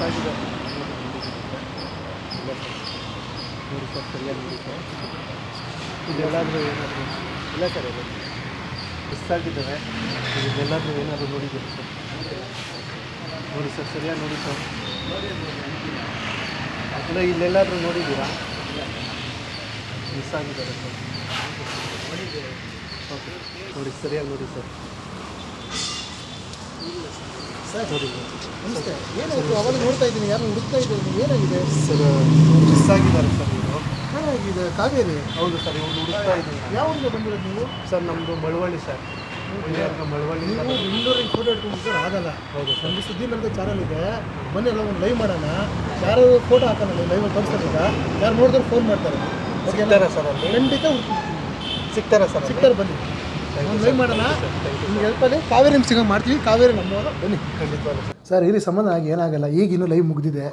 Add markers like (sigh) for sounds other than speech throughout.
ಆಗಿದೆ ಇಲ್ಲ ಸರ್ ನೋಡಿ ಸರ್ ಸರಿಯಾಗಿ ನೋಡಿ ಸರ್ ಇದೆಲ್ಲಾದರೂ ಏನಾದರೂ ಇಲ್ಲ ಸರ್ ಇದು ಮಿಸ್ ಆಗಿದ್ದಾವೆ ಇದೆಲ್ಲಾದರೂ ಏನಾದರೂ ನೋಡಿದ್ದೀರಿ ಸರ್? ನೋಡಿ ಸರ್, ಸರಿಯಾಗಿ ನೋಡಿ ಸರ್. ಇಲ್ಲ ಇಲ್ಲೆಲ್ಲಾದರೂ ನೋಡಿದ್ದೀರಾ? ಮಿಸ್ ಆಗಿದ್ದಾರೆ ಸರ್. ಓಕೆ, ನೋಡಿ ಸರಿಯಾಗಿ ನೋಡಿ ಸರ್. ಸರ್ ನಮಸ್ತೆ. ಏನಾಯಿತು ಅವಾಗ ನೋಡ್ತಾ ಇದ್ದೀನಿ ಯಾರು ಹುಡುಕ್ತಾ ಇದ್ದೀನಿ ಏನಾಗಿದೆ? ಸರ್ ಮಿಸ್ ಆಗಿದ್ದಾರೆ ಸರ್ ಇವರು. ಏನಾಗಿದೆ ಕಾವೇರಿ? ಹೌದು ಸರ್ ಇವ್ರು ಹುಡುಕ್ತಾ ಇದ್ದೀನಿ ಯಾವ ಊರಿಂದ ಬಂದಿರೋದು ನೀವು? ಸರ್ ನಮ್ಮದು ಮಳವಳ್ಳಿ ಸರ್. ಮಳವಳ್ಳಿ ನೀವು ಬೆಂಗಳೂರಿಗೆ ಫೋಟೋ ಇಟ್ಕೊಂಡು ಸರ್ ಆಗಲ್ಲ. ಹೌದು ನಮ್ಮದು ಸುದ್ದಿ ಅಂತ ಚಾನಲ್ ಇದೆ. ಬನ್ನಿ ಎಲ್ಲ ಒಂದು ಲೈವ್ ಮಾಡೋಣ. ಯಾರು ಫೋಟೋ ಹಾಕೋಣ ಲೈವ್ ತೋರಿಸ್ತಾರೆ ಈಗ. ಯಾರು ನೋಡಿದ್ರೆ ಫೋನ್ ಮಾಡ್ತಾರೆ. ಸಿಗ್ತಾರಾ ಸರ್ ಅಲ್ಲಿ. ಖಂಡಿತ ಸಿಗ್ತಾರಾ ಸರ್? ಸಿಗ್ತಾರೆ ಬನ್ನಿ. ಒಂದು ಲೈವ್ ಮಾಡೋಣ ನಿಮ್ಗೆ ಹೆಲ್ಪಲ್ಲಿ ಕಾವೇರಿ ನಿಮ್ಗೆ ಸಿಗೋ ಮಾಡ್ತೀವಿ. ಕಾವೇರಿ ನಮ್ಮವಾಗ ಬನ್ನಿ. ಖಂಡಿತವಾಗ್ಲೂ ಸರ್ ಇಲ್ಲಿ ಸಂಬಂಧ ಆಗಿ ಏನಾಗಲ್ಲ. ಈಗ ಇನ್ನೂ ಲೈವ್ ಮುಗಿದಿದೆ.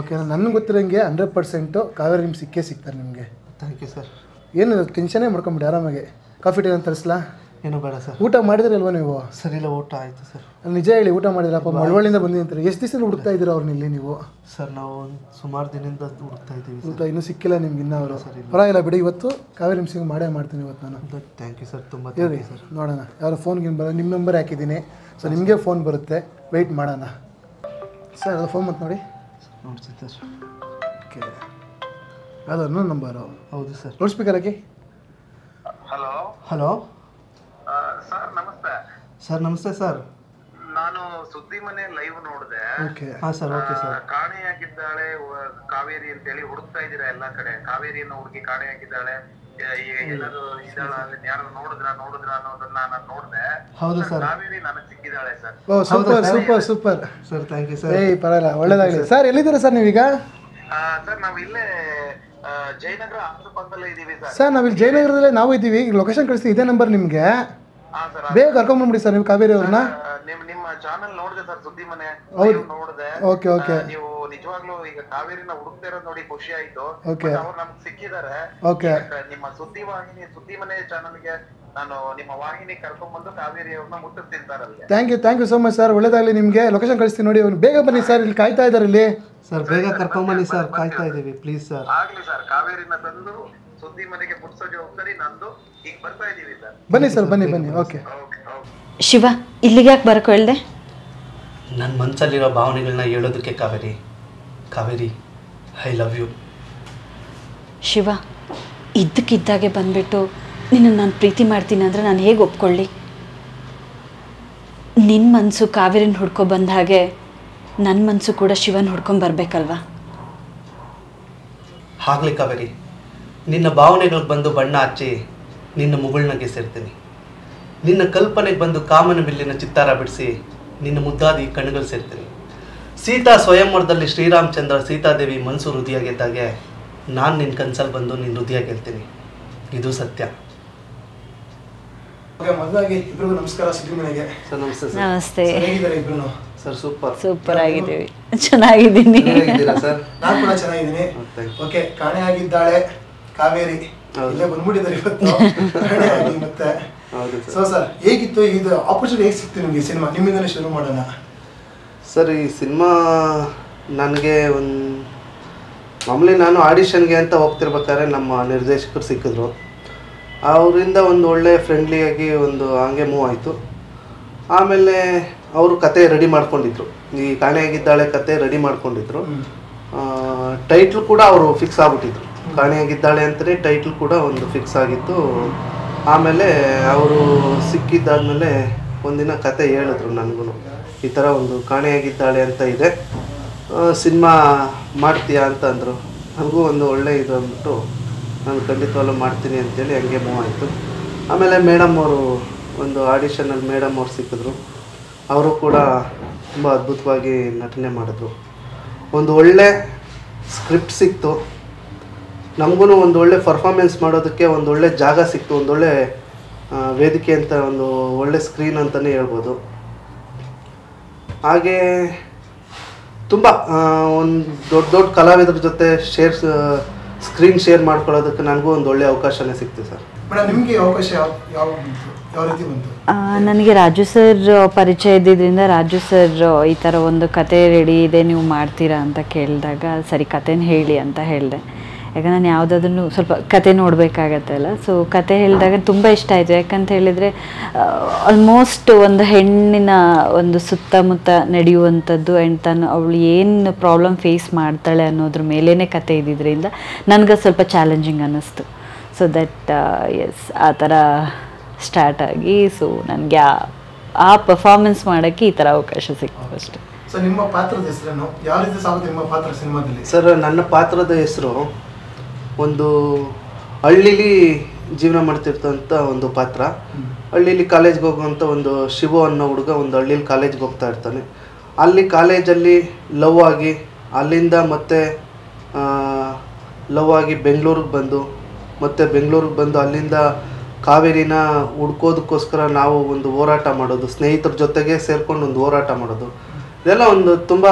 ಓಕೆ ನನಗೆ ಗೊತ್ತಿರೋಂಗೆ ಹಂಡ್ರೆಡ್ ಪರ್ಸೆಂಟು ಕಾವೇರಿ ನಿಮ್ಗೆ ಸಿಕ್ಕೇ ಸಿಗ್ತಾರೆ ನಿಮಗೆ. ಥ್ಯಾಂಕ್ ಯು ಸರ್ ಏನು ಟೆನ್ಷನೇ ಮಾಡ್ಕೊಂಬಿಡಿ ಆರಾಮಾಗಿ. ಕಾಫಿ ಟೀ ಅಂತ ತರಿಸ್ಲಾ? ಏನು ಬೇಡ ಸರ್. ಊಟ ಮಾಡಿದ್ರಲ್ವಾ ನೀವು? ಸರ್ ಇಲ್ಲ ಊಟ ಆಯಿತು ಸರ್. ಅಲ್ಲಿ ನಿಜ ಹೇಳಿ ಊಟ ಮಾಡಿದ್ರಪ್ಪ ಮಳವಳ್ಳಿಯಿಂದ ಬಂದಿ ಅಂತಾರೆ ಎಷ್ಟು ದಿವಸ ಹುಡುಕ್ತಾ ಇದ್ದೀರಾ ಅವ್ರನ್ನ ಇಲ್ಲಿ ನೀವು? ಸರ್ ನಾವು ಒಂದು ಸುಮಾರು ದಿನದಿಂದ ಹುಡುಕ್ತಾ ಇದ್ದೀವಿ ಊಟ ಇನ್ನೂ ಸಿಕ್ಕಿಲ್ಲ ನಿಮ್ಗೆ ಇನ್ನೂ ಅವರು? ಪರವಾಗಿಲ್ಲ ಬಿಡಿ ಇವತ್ತು ಕಾವೇರಿ ಸಿಂಗ್ ಮಾಡೇ ಮಾಡ್ತೀನಿ ಇವತ್ತು ನಾನು. ಸರ್ ಥ್ಯಾಂಕ್ ಯು ಸರ್ ತುಂಬ ಇರಿ ನೋಡೋಣ. ಯಾರು ಫೋನ್ಗೆ ಬರೋ ನಿಮ್ಮ ನಂಬರ್ ಹಾಕಿದ್ದೀನಿ. ಸೊ ನಿಮಗೆ ಫೋನ್ ಬರುತ್ತೆ. ವೆಯ್ಟ್ ಮಾಡೋಣ. ಸರ್ ಅದು ಫೋನ್ ಮತ್ತೆ ನೋಡಿ. ನೋಡ್ಸಿ ಸರ್ ಓಕೆ ಅದು ಇನ್ನೊಂದು ನಂಬರು ಹೌದು ಸರ್ ಲೌಡ್ ಸ್ಪೀಕರ್ ಹಾಕಿ. ಹಲೋ ಹಲೋ ಸರ್ ನಮಸ್ತೆ. ಸರ್ ನಮಸ್ತೆ ಸರ್. ನಾನು ಸುದ್ದಿ ಮನೆ ಲೈವ್ ನೋಡಿದೆ. ಓಕೆ. ಹಾಂ ಸರ್ ಓಕೆ ಸರ್. ಕಾಣೆಯಾಗಿದ್ದಾಳೆ ಕಾವೇರಿ ಅಂತ ಹೇಳಿ ಹುಡುಕ್ತಾ ಇದ್ದೀರಾ ಎಲ್ಲಾ ಕಡೆ? ಕಾವೇರಿಯನ್ನು ಹುಡುಗಿ ಕಾಣೆಯಾಗಿದ್ದಾಳೆ. ಎಲ್ಲರೂ ಯಾರು ನೋಡಿದ್ರ ನೋಡಿದ್ರ ಅನ್ನೋದನ್ನ ನಾನು ನೋಡಿದೆ. ಹೌದು ಸರ್ ಕಾವೇರಿ ನನಗೆ ಸಿಕ್ಕಿದ್ದಾಳೆ sir. Oh super super super. Sir thank you sir ಏಯ್ ಪರವಾಗಿಲ್ಲ ಒಳ್ಳೇದಾಗಲಿ. ಸರ್ ಎಲ್ಲಿದ್ದೀರಾ ಸರ್ ನೀವೀಗ? ಸರ್ ನಾವು ಇಲ್ಲೇ ಆ, ಜಯನಗರ ಪಕ್ಕದಲ್ಲೇ ಇದೀವಿ ಸರ್. ಸರ್ ನಾವಿಲ್ಲಿ ಜಯನಗರದಲ್ಲೇ ನಾವು ಇದ್ದೀವಿ. ಈಗ ಲೊಕೇಶನ್ ಕಳಿಸ್ತೀವಿ ಇದೇ ನಂಬರ್ ನಿಮಗೆ. ಬೇಗ ಕರ್ಕೊಂಡ್ಬಂದ್ಬಿಡಿ ಸರ್ ನೀವು ಕಾವೇರಿ ಅವ್ರನ್ನ. ನಿಮ್ ನಿಮ್ಮ ಚಾನೆಲ್ ನೋಡಿದೆ ಸರ್ ಸುದ್ದಿ ಮನೆ. ಹೌದು. ನೋಡಿದೆ. Okay okay. ನೀವು ನಿಜವಾಗ್ಲೂ ಈಗ ಕಾವೇರಿನ ಹುಡುಕ್ತಾ ಇರೋದು ನೋಡಿ ಖುಷಿ ಆಯ್ತು. ಓಕೆ. ಅವ್ರು ನಮ್ಗೆ ಸಿಕ್ಕಿದ್ದಾರೆ ಓಕೆ. ನಿಮ್ಮ ಸುದ್ದಿ ವಾಹಿನಿ ಸುದ್ದಿ ಮನೆ ಚಾನಲ್ಗೆ ನಾನು ನಿಮ್ಮ ವಾಹಿನಿ ಕರ್ಕೊಂಡ್ ಬಂದು ಕಾವೇರಿ ಅವ್ರನ್ನ ಮುಟ್ಟಿಸ್ತೀನಿ ಸರ್ ಅಲ್ಲಿ. Thank you thank you so much sir ಒಳ್ಳೇದಾಗಲಿ ನಿಮಗೆ. ಲೊಕೇಶನ್ ಕಳಿಸ್ತೀನಿ ನೋಡಿ. ಅವ್ನು ಬೇಗ ಬನ್ನಿ ಸರ್ ಇಲ್ಲಿ ಕಾಯ್ತಾ ಇದ್ದಾರೆ ಇಲ್ಲಿ. ಸರ್ ಬೇಗ ಕರ್ಕೊಂಬನ್ನಿ ಸರ್ ಕಾಯ್ತಾ ಇದ್ದೀವಿ ಪ್ಲೀಸ್ ಸರ್ ಆಗ್ಲಿ ಸರ್ ಕಾವೇರಿನ ತಂದು ಸುದ್ದಿ ಮನೆಗೆ ಮುಟ್ಸೋ ಜವಾಬ್ದಾರಿ ನಂದು ಈಗ ಬರ್ತಾ ಇದೀವಿ ಸರ್. ಬನ್ನಿ ಸರ್ ಬನ್ನಿ ಬನ್ನಿ. ಓಕೆ. ಶಿವ ಇಲ್ಲಿಗೆ ಯಾಕೆ ಬರೋಕೆ ಹೇಳ್ದೆ? ನನ್ನ ಮನಸ್ಸಲ್ಲಿರೋ ಭಾವನೆಗಳನ್ನ ಹೇಳೋದಕ್ಕೆ Kaveri Kaveri I love you. Shiva ಇದ್ದಕ್ಕಿದ್ದಾಗೆ ಬಂದ್ಬಿಟ್ಟು ನಿನ್ನ ನಾನು ಪ್ರೀತಿ ಮಾಡ್ತೀನಿ ಅಂದರೆ ನಾನು ಹೇಗೆ ಒಪ್ಕೊಳ್ಳಿ? ನಿನ್ನ ಮನಸ್ಸು ಕಾವೇರಿನ ಹುಡ್ಕೊ ಬಂದ ಹಾಗೆ ನನ್ನ ಮನಸ್ಸು ಕೂಡ ಶಿವನ ಹುಡ್ಕೊಂಡ್ ಬರಬೇಕಲ್ವಾ? ಆಗಲಿ ಕಾವೇರಿ. ನಿನ್ನ ಭಾವನೆಗಳಿಗೆ ಬಂದು ಬಣ್ಣ ಹಚ್ಚಿ ನಿನ್ನ ಮುಗುಳ್ನಗೆ ಸೇರ್ತೀನಿ. ನಿನ್ನ ಕಲ್ಪನೆಗೆ ಬಂದು ಕಾಮನ ಬಿಲ್ಲಿನ ಚಿತ್ತಾರ ಬಿಡಿಸಿ ನಿನ್ನ ಮುದ್ದಾದಿ ಕಣ್ಣುಗಳು ಸೇರ್ತೀನಿ. ಸೀತಾ ಸ್ವಯಂವರದಲ್ಲಿ ಶ್ರೀರಾಮಚಂದ್ರ ಸೀತಾದೇವಿ ಮನಸ್ಸು ಹೃದಯ ಗೆದ್ದಾಗೆ ನಾನು ನಿನ್ನ ಕನಸಲ್ಲಿ ಬಂದು ನಿನ್ನ ಹೃದಯ ಗೆಲ್ತೀನಿ ಇದು ಸತ್ಯ. ನಮಸ್ಕಾರ ಸಿದ್ಧಿಮನೆಗೆ ಸರ್ ನಮಸ್ತೆ ನಮಸ್ತೆ. ಹೇಗಿದ್ದಾರೆ ಇಬ್ರು ಸರ್ ಸೂಪರ್. ಸೂಪರ್ ಆಗಿದ್ದೀವಿ. ಚೆನ್ನಾಗಿದ್ದೀನಿ. ಸರ್? ನಾನು ಕೂಡ ಚೆನ್ನಾಗಿದ್ದೀನಿ. ಓಕೆ ಕಾಣೆ ಆಗಿದ್ದಾಳೆ. ಕಾವೇರಿ. ಇಲ್ಲೇ ಬಂದ್ಬಿಟ್ಟಿದ್ದಾರೆ ಇವತ್ತು. (laughs) ಮತ್ತೆ. ಹೌದು ಸೊ ಸರ್ ಹೇಗಿತ್ತು ಇದು ಆಪರ್ಚುನಿಟಿ ಹೇಗೆ ಸಿಕ್ತು ನಿಮಗೆ ಸಿನಿಮಾ? ನಿಮ್ಮಿಂದಲೇ ಶುರು ಮಾಡೋಣ. ಸರ್ ಈ ಸಿನಿಮಾ ನನಗೆ ಒಂದು ಮಾಮೂಲಿ ನಾನು ಆಡಿಷನ್ಗೆ ಅಂತ ಹೋಗ್ತಿರ್ಬೇಕಾದ್ರೆ ನಮ್ಮ ನಿರ್ದೇಶಕರು ಸಿಕ್ಕಿದ್ರು. ಅವರಿಂದ ಒಂದು ಒಳ್ಳೆ ಫ್ರೆಂಡ್ಲಿಯಾಗಿ ಒಂದು ಹಂಗೆ ಮೂವ್ ಆಯಿತು. ಆಮೇಲೆ ಅವರು ಕತೆ ರೆಡಿ ಮಾಡ್ಕೊಂಡಿದ್ರು. ಈ ಕಾಣೆಯಾಗಿದ್ದಾಳೆ ಕತೆ ರೆಡಿ ಮಾಡ್ಕೊಂಡಿದ್ರು. ಟೈಟ್ಲ್ ಕೂಡ ಅವರು ಫಿಕ್ಸ್ ಆಗ್ಬಿಟ್ಟಿದ್ರು. ಕಾಣೆಯಾಗಿದ್ದಾಳೆ ಅಂತಲೇ ಟೈಟ್ಲ್ ಕೂಡ ಒಂದು ಫಿಕ್ಸ್ ಆಗಿತ್ತು. ಆಮೇಲೆ ಅವರು ಸಿಕ್ಕಿದ್ದಾದಮೇಲೆ ಒಂದಿನ ಕತೆ ಹೇಳಿದ್ರು ನನಗೂ ಈ ಥರ ಒಂದು ಕಾಣೆಯಾಗಿದ್ದಾಳೆ ಅಂತ ಇದೆ. ಸಿನಿಮಾ ಮಾಡ್ತೀಯಾ ಅಂತ ಅಂದರು. ನನಗೂ ಒಂದು ಒಳ್ಳೆ ಇದು ಅಂದ್ಬಿಟ್ಟು ನಾನು ಖಂಡಿತವಾಗ್ಲೂ ಮಾಡ್ತೀನಿ ಅಂತೇಳಿ ಹಂಗೆ ಮೂವ್ ಆಯಿತು. ಆಮೇಲೆ ಮೇಡಮ್ ಅವರು ಒಂದು ಆಡಿಷನಲ್ಲಿ ಮೇಡಮ್ ಅವ್ರು ಸಿಕ್ಕಿದ್ರು. ಅವರು ಕೂಡ ತುಂಬ ಅದ್ಭುತವಾಗಿ ನಟನೆ ಮಾಡಿದ್ರು. ಒಂದು ಒಳ್ಳೆ ಸ್ಕ್ರಿಪ್ಟ್ ಸಿಕ್ತು. ನಮಗೂ ಒಂದು ಒಳ್ಳೆ ಪರ್ಫಾರ್ಮೆನ್ಸ್ ಮಾಡೋದಕ್ಕೆ ಒಂದು ಒಳ್ಳೆ ಜಾಗ ಸಿಕ್ತು ಒಂದು ಒಳ್ಳೆ ವೇದಿಕೆ ಅಂತ ಒಂದು ಒಳ್ಳೆ ಸ್ಕ್ರೀನ್ ಅಂತಲೇ ಹೇಳ್ಬೋದು. ಹಾಗೆ ತುಂಬ ಒಂದು ದೊಡ್ಡ ದೊಡ್ಡ ಕಲಾವಿದರ ಜೊತೆ ಶೇರ್ ಸ್ಕ್ರೀನ್ ಶೇರ್ ಮಾಡ್ಕೊಳ್ಳೋದಕ್ಕೆ ನನಗೂ ಒಂದು ಒಳ್ಳೆ ಅವಕಾಶನೇ ಸಿಕ್ತು ಸರ್. ನಿಮಗೆ ಅವಕಾಶ ಯಾವ ಯಾವ ಬಂತು ಯಾವ ರೀತಿ ಬಂತು? ನನಗೆ ರಾಜು ಸರ್ ಪರಿಚಯ ಇದ್ದಿದ್ದರಿಂದ ರಾಜು ಸರ್ ಈ ಥರ ಒಂದು ಕತೆ ರೆಡಿ ಇದೆ ನೀವು ಮಾಡ್ತೀರಾ ಅಂತ ಕೇಳಿದಾಗ ಸರಿ ಕತೆನ ಹೇಳಿ ಅಂತ ಹೇಳಿದೆ. ಯಾಕಂದ್ರೆ ನಾನು ಯಾವುದಾದ್ರೂ ಸ್ವಲ್ಪ ಕತೆ ನೋಡಬೇಕಾಗತ್ತಲ್ಲ ಸೊ ಕತೆ ಹೇಳಿದಾಗ ತುಂಬ ಇಷ್ಟ ಆಯಿತು. ಯಾಕಂತ ಹೇಳಿದರೆ ಆಲ್ಮೋಸ್ಟ್ ಒಂದು ಹೆಣ್ಣಿನ ಒಂದು ಸುತ್ತಮುತ್ತ ನಡೆಯುವಂಥದ್ದು ಆ್ಯಂಡ್ ತಾನು ಅವಳು ಏನು ಪ್ರಾಬ್ಲಮ್ ಫೇಸ್ ಮಾಡ್ತಾಳೆ ಅನ್ನೋದ್ರ ಮೇಲೇ ಕತೆ ಇದ್ದಿದ್ದರಿಂದ ನನಗೆ ಸ್ವಲ್ಪ ಚಾಲೆಂಜಿಂಗ್ ಅನ್ನಿಸ್ತು. ಸೊ ದಟ್ ಎಸ್ ಆ ಥರ ಸ್ಟಾರ್ಟ್ ಆಗಿ ಸೊ ನನಗೆ ಆ ಪರ್ಫಾರ್ಮೆನ್ಸ್ ಮಾಡೋಕ್ಕೆ ಈ ಥರ ಅವಕಾಶ ಸಿಕ್ತು ಅಷ್ಟೆ. ಸೊ ನಿಮ್ಮ ಪಾತ್ರದ ಹೆಸರೇನು? ಯಾವ ರೀತಿ ಸಾಗುತ್ತೆ ನಿಮ್ಮ ಪಾತ್ರ ಸಿನಿಮಾದಲ್ಲಿ? ಸರ್ ನನ್ನ ಪಾತ್ರದ ಹೆಸರು ಒಂದು ಹಳ್ಳಿಲಿ ಜೀವನ ಮಾಡ್ತಿರ್ತಂಥ ಒಂದು ಪಾತ್ರ. ಹಳ್ಳಿಲಿ ಕಾಲೇಜ್ಗೆ ಹೋಗುವಂತ ಒಂದು ಶಿವು ಅನ್ನೋ ಹುಡುಗ ಒಂದು ಹಳ್ಳಿಲಿ ಕಾಲೇಜ್ಗೆ ಹೋಗ್ತಾ ಇರ್ತಾನೆ. ಅಲ್ಲಿ ಕಾಲೇಜಲ್ಲಿ ಲವ್ ಆಗಿ, ಅಲ್ಲಿಂದ ಮತ್ತೆ ಲವ್ ಆಗಿ ಬೆಂಗಳೂರಿಗೆ ಬಂದು, ಮತ್ತೆ ಬೆಂಗಳೂರಿಗೆ ಬಂದು ಅಲ್ಲಿಂದ ಕಾವೇರಿನ ಹುಡ್ಕೋದಕ್ಕೋಸ್ಕರ ನಾವು ಒಂದು ಹೋರಾಟ ಮಾಡೋದು, ಸ್ನೇಹಿತರ ಜೊತೆಗೆ ಸೇರ್ಕೊಂಡು ಒಂದು ಹೋರಾಟ ಮಾಡೋದು. ಇದೆಲ್ಲ ಒಂದು ತುಂಬ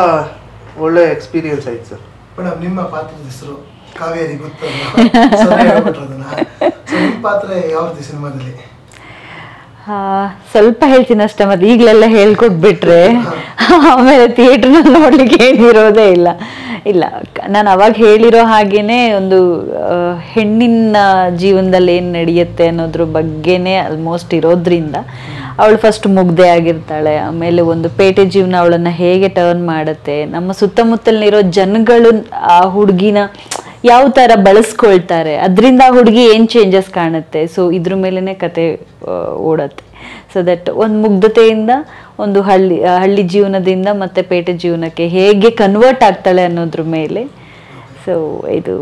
ಒಳ್ಳೆ ಎಕ್ಸ್ಪೀರಿಯನ್ಸ್ ಆಯ್ತು ಸರ್. ಮೇಡಮ್ ನಿಮ್ಮ ಪಾತ್ರದ ಹೆಸರು ಕಾವೇರಿ ಅದನ್ನ. ನಿಮ್ಮ ಪಾತ್ರ ಯಾವ ಸಿನಿಮಾದಲ್ಲಿ? ಸ್ವಲ್ಪ ಹೇಳ್ತೀನಿ ಅಷ್ಟೇ ಮತ್ತೆ ಈಗಲೆಲ್ಲ ಹೇಳ್ಕೊಟ್ಬಿಟ್ರೆ ಆಮೇಲೆ ಥಿಯೇಟರ್ ನೋಡ್ಲಿಕ್ಕೆ ಏನಿರೋದೇ ಇಲ್ಲ. ಇಲ್ಲ ನಾನು ಅವಾಗ ಹೇಳಿರೋ ಹಾಗೇನೆ ಒಂದು ಹೆಣ್ಣಿನ ಜೀವನದಲ್ಲಿ ಏನು ನಡೆಯುತ್ತೆ ಅನ್ನೋದ್ರ ಬಗ್ಗೆನೇ ಆಲ್ಮೋಸ್ಟ್ ಇರೋದ್ರಿಂದ ಅವಳು ಫಸ್ಟ್ ಮುಗ್ದೆ ಆಗಿರ್ತಾಳೆ, ಆಮೇಲೆ ಒಂದು ಪೇಟೆ ಜೀವನ ಅವಳನ್ನು ಹೇಗೆ ಟರ್ನ್ ಮಾಡುತ್ತೆ, ನಮ್ಮ ಸುತ್ತಮುತ್ತಲಿರೋ ಜನಗಳು ಆ ಹುಡುಗಿನ ಯಾವ ಥರ ಬಳಸ್ಕೊಳ್ತಾರೆ, ಅದರಿಂದ ಆ ಹುಡುಗಿ ಏನು ಚೇಂಜಸ್ ಕಾಣುತ್ತೆ ಸೊ ಇದ್ರ ಮೇಲೇ ಕತೆ ಓಡತ್ತೆ. ಸೊ ದಟ್ ಒಂದು ಮುಗ್ಧತೆಯಿಂದ ಒಂದು ಹಳ್ಳಿ ಹಳ್ಳಿ ಜೀವನದಿಂದ ಮತ್ತೆ ಪೇಟೆ ಜೀವನಕ್ಕೆ ಹೇಗೆ ಕನ್ವರ್ಟ್ ಆಗ್ತಾಳೆ ಅನ್ನೋದ್ರ ಮೇಲೆ ಸೊ ಇದು